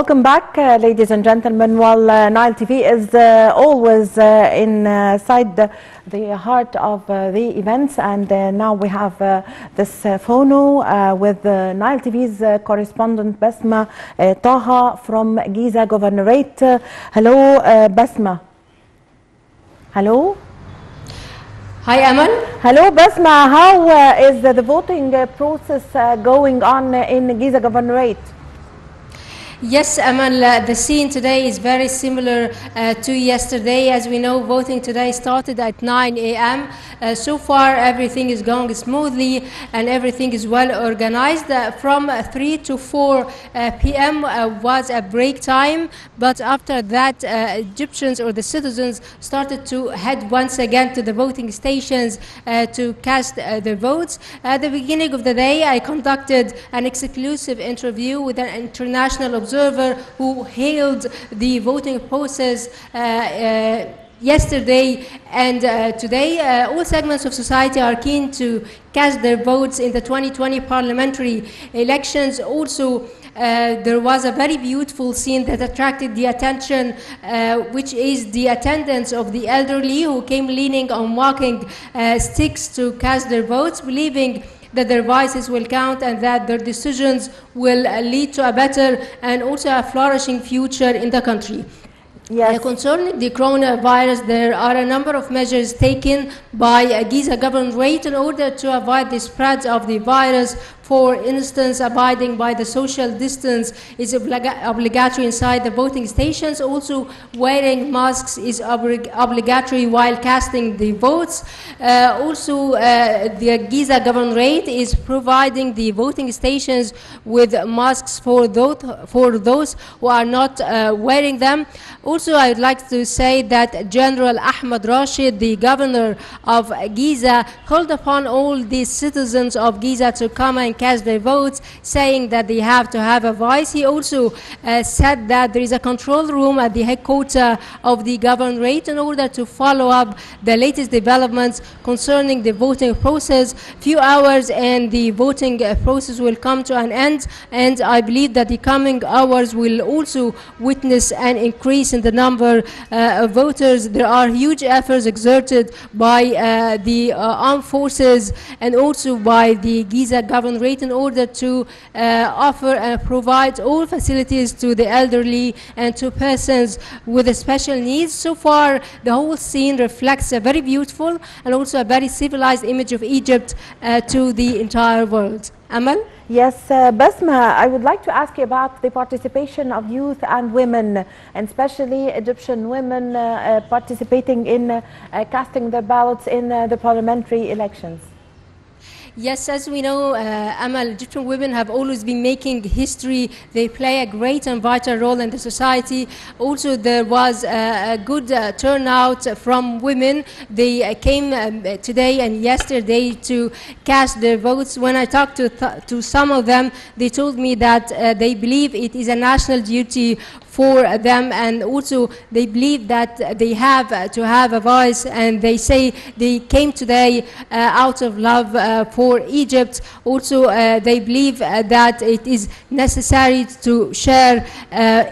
Welcome back, uh, ladies and gentlemen. Well, uh, Nile TV is uh, always uh, inside the, the heart of uh, the events, and uh, now we have uh, this uh, phono uh, with uh, Nile TV's uh, correspondent Basma Taha from Giza Governorate. Hello, uh, Basma. Hello. Hi, Amal. Hello, Basma. How uh, is the, the voting uh, process uh, going on in Giza Governorate? Yes, Amal, uh, the scene today is very similar uh, to yesterday. As we know, voting today started at 9 a.m. Uh, so far, everything is going smoothly and everything is well organized. Uh, from uh, 3 to 4 uh, p.m. Uh, was a break time, but after that, Egyptians or the citizens started to head once again to the voting stations to cast their votes. At the beginning of the day, I conducted an exclusive interview with an international observer who hailed the voting process uh, uh, yesterday and uh, today. Uh, all segments of society are keen to cast their votes in the 2020 parliamentary elections. Also, uh, there was a very beautiful scene that attracted the attention, uh, which is the attendance of the elderly who came leaning on walking sticks to cast their votes, believing that their voices will count and that their decisions will uh, lead to a better and also a flourishing future in the country. Yes. Uh, concerning the coronavirus, there are a number of measures taken by uh, Giza Governorate in order to avoid the spread of the virus. For instance, abiding by the social distance is obliga- obligatory inside the voting stations. Also, wearing masks is oblig- obligatory while casting the votes. Uh, also, uh, the Giza Governorate is providing the voting stations with masks for those, for those who are not uh, wearing them. Also, I would like to say that General Ahmed Rashid, the governor of Giza, called upon all the citizens of Giza to come and cast their votes, saying that they have to have a voice. He also uh, said that there is a control room at the headquarters of the governorate in order to follow up the latest developments concerning the voting process. Few hours and the voting process will come to an end, and I believe that the coming hours will also witness an increase in the number uh, of voters. There are huge efforts exerted by uh, the uh, armed forces and also by the Giza governorate in order to offer and provide all facilities to the elderly and to persons with special needs. So far, the whole scene reflects a very beautiful and also a very civilized image of Egypt uh, to the entire world. Amal? Yes, uh, Basma, I would like to ask you about the participation of youth and women, and especially Egyptian women uh, uh, participating in uh, casting their ballots in uh, the parliamentary elections. Yes, as we know, uh, Amal, Egyptian women have always been making history. They play a great and vital role in the society. Also, there was a good uh, turnout from women. They uh, came um, today and yesterday to cast their votes. When I talked to, to some of them, they told me that uh, they believe it is a national duty for them and also they believe that they have uh, to have a voice and they say they came today uh, out of love uh, for Egypt. Also, they believe that it is necessary to share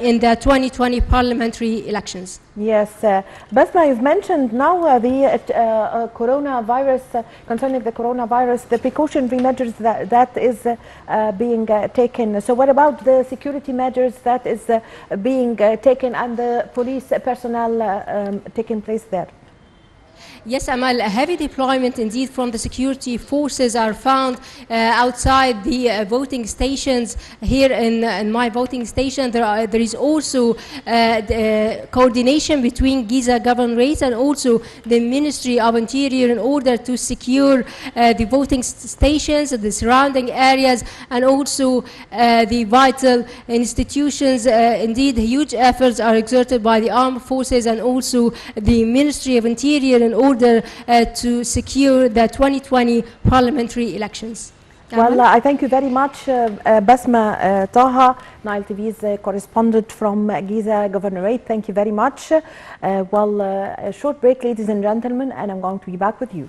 in the 2020 parliamentary elections. Yes, uh, Basma, you've mentioned now uh, the uh, uh, coronavirus, uh, concerning the coronavirus, the precautionary measures that, that is uh, uh, being uh, taken. So what about the security measures that is uh, being uh, taken and the police personnel uh, um, taking place there? Yes, Amal, a heavy deployment indeed from the security forces are found uh, outside the uh, voting stations. Here in, in my voting station, there, are, there is also uh, the, uh, coordination between Giza Governorate and also the Ministry of Interior in order to secure uh, the voting st- stations, the surrounding areas, and also uh, the vital institutions. Indeed, huge efforts are exerted by the armed forces and also the Ministry of Interior in order uh, to secure the 2020 parliamentary elections. Well, I thank you very much, uh, uh, Basma uh, Taha, Nile TV's uh, correspondent from Giza Governorate. Thank you very much. Uh, well, uh, a short break, ladies and gentlemen, and I'm going to be back with you.